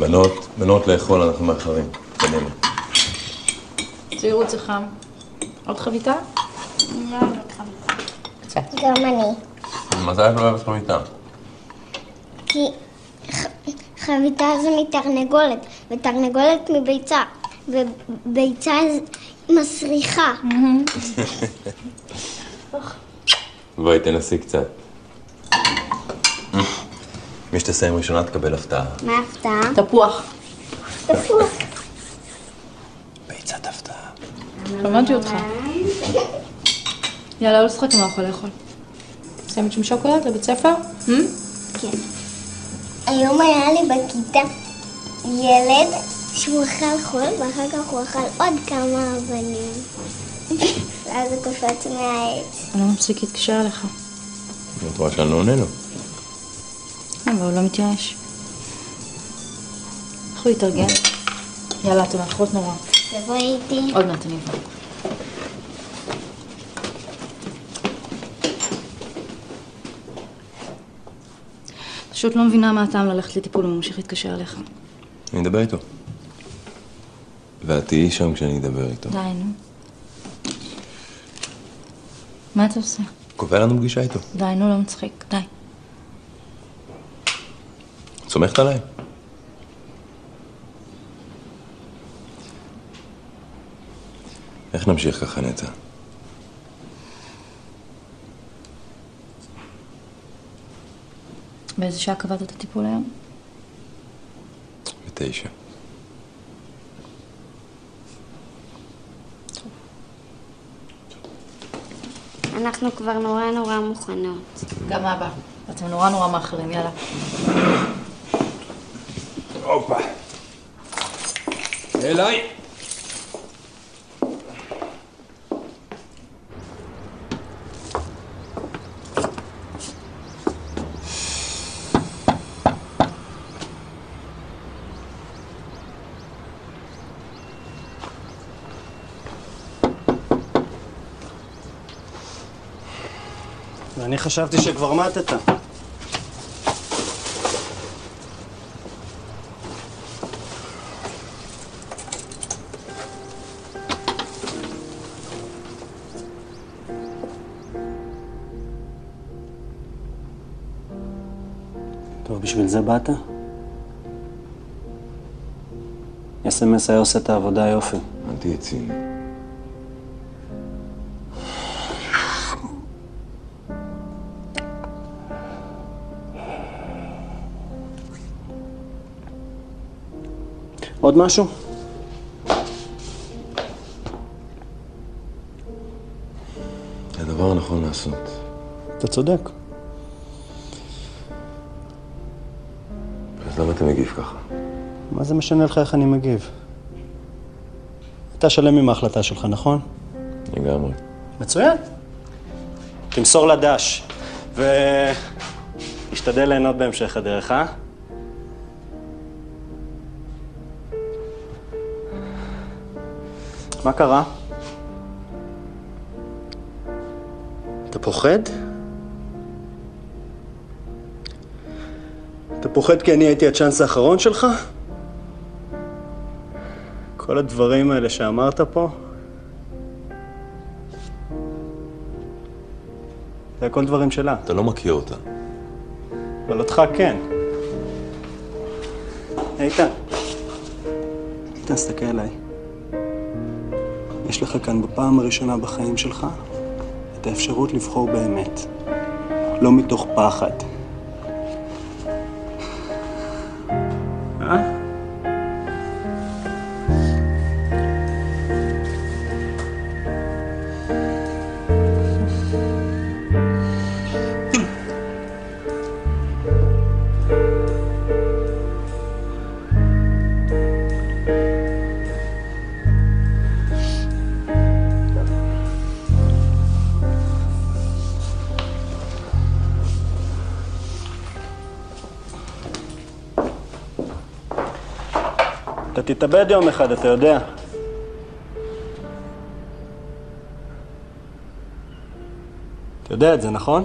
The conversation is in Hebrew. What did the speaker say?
בנות, בנות לאכול, אנחנו מאחרים. קדימה. זהירות זה חם. עוד חביתה? קצת. גם אני. מתי את לא אוהבת חמיתה? כי ח- חביתה זה מתרנגולת, ותרנגולת מביצה, וביצה מסריחה. בואי תנסי קצת. מי שתסיים ראשונה תקבל הפתעה. מה ההפתעה? תפוח. תפוח. ביצת הפתעה. למדתי אותך. יאללה, לא לשחק עם האוכל לאכול. סנדוויץ' עם שוקולד לבית ספר? כן. היום היה לי בכיתה ילד שהוא אכל חול, ואחר כך הוא אכל עוד כמה אבנים. ואז הוא קפץ מהעץ. אני לא מפסיק להתקשר אליך. את רואה שאני לא עונה לו. אבל הוא לא מתייאש. איך הוא יתארגן? יאללה, אתם מאחרות נורא. תבואי איתי. עוד מעט אני אבוא. פשוט לא מבינה מה הטעם ללכת לטיפול אם הוא ממשיך להתקשר אליך. אני אדבר איתו. ואת תהיי שם כשאני אדבר איתו. די, נו. מה אתה עושה? קובע לנו פגישה איתו. די, נו, לא מצחיק. די. את סומכת עליי? איך נמשיך ככה, נטע? באיזה שעה קבעת את הטיפול היום? בתשע. אנחנו כבר נורא נורא מוכנות. גם אבא. אתם נורא נורא מאחרים, יאללה. הופה. אליי. ואני חשבתי שכבר מתת. טוב, בשביל זה באת? אס.אם.אס היה עושה את העבודה יופי. אל תהיה ציני. עוד משהו? זה הדבר הנכון לעשות. אתה צודק. למה אתה מגיב ככה? מה זה משנה לך איך אני מגיב? אתה שלם עם ההחלטה שלך, נכון? לגמרי. מצוין. תמסור לדש, ותשתדל ליהנות בהמשך הדרך, אה? מה קרה? אתה פוחד? פוחד כי אני הייתי הצ'אנס האחרון שלך? כל הדברים האלה שאמרת פה, זה הכל דברים שלה. אתה לא מכיר אותה. אבל אותך כן. איתן. איתן, תסתכל עליי. יש לך כאן בפעם הראשונה בחיים שלך את האפשרות לבחור באמת. לא מתוך פחד. אה? אתה תתאבד יום אחד, אתה יודע. אתה יודע את זה, נכון?